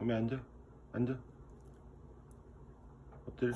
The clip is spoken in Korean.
어미 앉아 앉아. 엎드려.